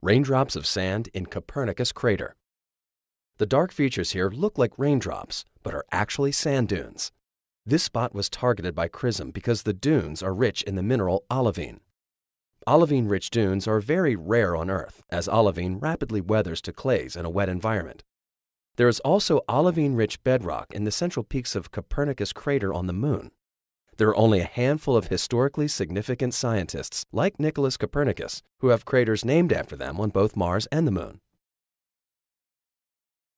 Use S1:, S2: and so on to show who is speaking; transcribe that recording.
S1: raindrops of sand in Copernicus crater. The dark features here look like raindrops, but are actually sand dunes. This spot was targeted by CRISM because the dunes are rich in the mineral olivine. Olivine-rich dunes are very rare on Earth, as olivine rapidly weathers to clays in a wet environment. There is also olivine-rich bedrock in the central peaks of Copernicus crater on the Moon. There are only a handful of historically significant scientists, like Nicholas Copernicus, who have craters named after them on both Mars and the Moon.